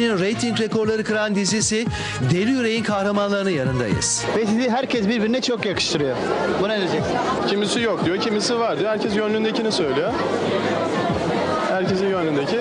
Rating rekorları kıran dizisi Deli Yüreğin kahramanlarının yanındayız. Ve sizi herkes birbirine çok yakıştırıyor. Buna ne diyeceksin? Kimisi yok diyor, kimisi var diyor. Herkes gönlündekini söylüyor. Herkesin gönlündeki